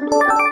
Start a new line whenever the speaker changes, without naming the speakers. you